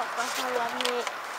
パパさんはね。